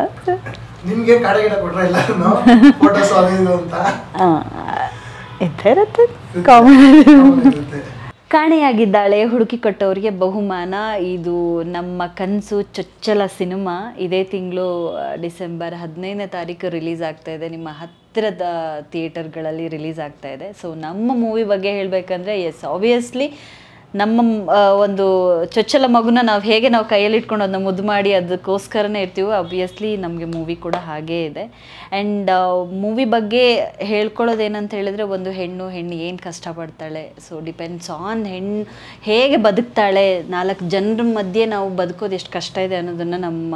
ನಿಮ್ಗೆ ಕಾಡೆ ಗಿಡ ಕೊಟ್ರ ಎಲ್ಲಾರು ಫೋಟೋಸ್ ಅದು ಇದು ಅಂತ ಇದ್ದೇ ಇರುತ್ತೆ. ಕಾಣೆಯಾಗಿದ್ದಾಳೆ ಹುಡುಕಿ ಕೊಟ್ಟವರಿಗೆ ಬಹುಮಾನ. ಇದು ನಮ್ಮ ಕನಸು ಚೊಚ್ಚಲ ಸಿನಿಮಾ. ಇದೇ ತಿಂಗಳು ಡಿಸೆಂಬರ್ ಹದಿನೈದನೇ ತಾರೀಕು ರಿಲೀಸ್ ಆಗ್ತಾ ಇದೆ. ನಿಮ್ಮ ಹತ್ತಿರದ ಥಿಯೇಟರ್ಗಳಲ್ಲಿ ರಿಲೀಸ್ ಆಗ್ತಾ ಇದೆ. ಸೊ ನಮ್ಮ ಮೂವಿ ಬಗ್ಗೆ ಹೇಳಬೇಕಂದ್ರೆ ಎಸ್ ಆಬ್ವಿಯಸ್ಲಿ ನಮ್ಮ ಒಂದು ಚೊಚ್ಚಲ ಮಗುನ ನಾವು ಹೇಗೆ ನಾವು ಕೈಯಲ್ಲಿ ಇಟ್ಕೊಂಡು ಅದನ್ನ ಮುದ್ದು ಮಾಡಿ ಅದಕ್ಕೋಸ್ಕರನೇ ಇರ್ತೀವೋ ಅಬ್ವಿಯಸ್ಲಿ ನಮಗೆ ಮೂವಿ ಕೂಡ ಹಾಗೇ ಇದೆ. ಆ್ಯಂಡ್ ಮೂವಿ ಬಗ್ಗೆ ಹೇಳ್ಕೊಳ್ಳೋದೇನಂತ ಹೇಳಿದ್ರೆ ಒಂದು ಹೆಣ್ಣು ಹೆಣ್ಣು ಏನು ಕಷ್ಟಪಡ್ತಾಳೆ ಸೊ ಡಿಪೆಂಡ್ಸ್ ಆನ್ ಹೆಣ್ಣು ಹೇಗೆ ಬದುಕ್ತಾಳೆ, ನಾಲ್ಕು ಜನರ ಮಧ್ಯೆ ನಾವು ಬದುಕೋದು ಎಷ್ಟು ಕಷ್ಟ ಇದೆ ಅನ್ನೋದನ್ನು ನಮ್ಮ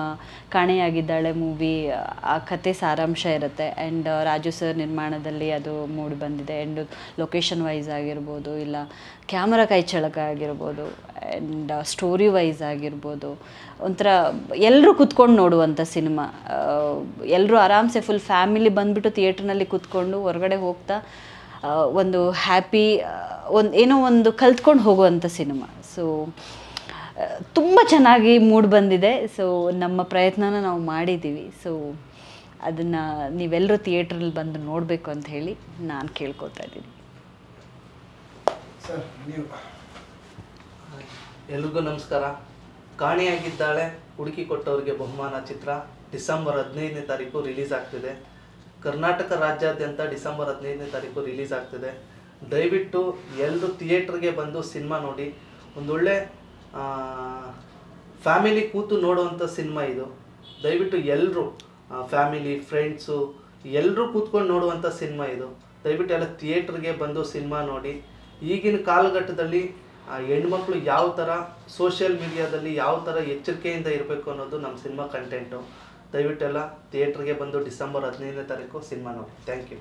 ಕಾಣೆಯಾಗಿದ್ದಾಳೆ ಮೂವಿ. ಆ ಕತೆ ಸಾರಾಂಶ ಇರುತ್ತೆ. ಆ್ಯಂಡ್ ರಾಜು ಸರ್ ನಿರ್ಮಾಣದಲ್ಲಿ ಅದು ಮೂಡಿ ಬಂದಿದೆ. ಆ್ಯಂಡ್ ಲೊಕೇಶನ್ ವೈಸ್ ಆಗಿರ್ಬೋದು, ಇಲ್ಲ ಕ್ಯಾಮ್ರಾ ಕೈ ಚಳಕ ಆಗಿರ್ಬೋದು ಆ್ಯಂಡ್ ಸ್ಟೋರಿ ವೈಸ್ ಆಗಿರ್ಬೋದು, ಒಂಥರ ಎಲ್ಲರೂ ಕುತ್ಕೊಂಡು ನೋಡುವಂಥ ಸಿನಿಮಾ. ಎಲ್ಲರೂ ಆರಾಮ್ಸೆ ಫುಲ್ ಫ್ಯಾಮಿಲಿ ಬಂದುಬಿಟ್ಟು ಥಿಯೇಟ್ರ್ನಲ್ಲಿ ಕುತ್ಕೊಂಡು ಹೊರಗಡೆ ಹೋಗ್ತಾ ಒಂದು ಹ್ಯಾಪಿ ಒಂದು, ಏನೋ ಒಂದು ಕಲ್ತ್ಕೊಂಡು ಹೋಗುವಂಥ ಸಿನಿಮಾ. ಸೊ ತುಂಬ ಚೆನ್ನಾಗಿ ಮೂಡ್ ಬಂದಿದೆ. ಸೊ ನಮ್ಮ ಪ್ರಯತ್ನನ ನಾವು ಮಾಡಿದ್ದೀವಿ. ಸೊ ಅದನ್ನು ನೀವೆಲ್ಲರೂ ಥಿಯೇಟ್ರಲ್ಲಿ ಬಂದು ನೋಡಬೇಕು ಅಂತ ಹೇಳಿ ನಾನು ಕೇಳ್ಕೊತಾ ಇದ್ದೀನಿ. ಸರ್ ನೀವು. ಎಲ್ರಿಗೂ ನಮಸ್ಕಾರ. ಕಾಣಿಯಾಗಿದ್ದಾಳೆ ಹುಡುಕಿ ಕೊಟ್ಟವರಿಗೆ ಬಹುಮಾನ ಚಿತ್ರ. ಡಿಸೆಂಬರ್ ಹದಿನೈದನೇ ತಾರೀಕು ರಿಲೀಸ್ ಆಗ್ತಿದೆ. ಕರ್ನಾಟಕ ರಾಜ್ಯಾದ್ಯಂತ ಡಿಸೆಂಬರ್ ಹದಿನೈದನೇ ತಾರೀಕು ರಿಲೀಸ್ ಆಗ್ತಿದೆ. ದಯವಿಟ್ಟು ಎಲ್ಲರೂ ಥಿಯೇಟ್ರಿಗೆ ಬಂದು ಸಿನಿಮಾ ನೋಡಿ. ಒಂದೊಳ್ಳೆ ಫ್ಯಾಮಿಲಿ ಕೂತು ನೋಡುವಂಥ ಸಿನಿಮಾ ಇದು. ದಯವಿಟ್ಟು ಎಲ್ಲರೂ ಫ್ಯಾಮಿಲಿ, ಫ್ರೆಂಡ್ಸು ಎಲ್ಲರೂ ಕೂತ್ಕೊಂಡು ನೋಡುವಂಥ ಸಿನಿಮಾ ಇದು. ದಯವಿಟ್ಟು ಎಲ್ಲ ಥಿಯೇಟ್ರಿಗೆ ಬಂದು ಸಿನಿಮಾ ನೋಡಿ. ಈಗಿನ ಕಾಲಘಟ್ಟದಲ್ಲಿ ಹೆಣ್ಮಕ್ಳು ಯಾವ ಥರ ಸೋಷಿಯಲ್ ಮೀಡಿಯಾದಲ್ಲಿ ಯಾವ ಥರ ಎಚ್ಚರಿಕೆಯಿಂದ ಇರಬೇಕು ಅನ್ನೋದು ನಮ್ಮ ಸಿನಿಮಾ ಕಂಟೆಂಟು. ದಯವಿಟ್ಟೆಲ್ಲ ಥಿಯೇಟ್ರಿಗೆ ಬಂದು ಡಿಸೆಂಬರ್ ಹದಿನೈದನೇ ತಾರೀಕು ಸಿನಿಮಾ ನೋಡಿ. Thank you.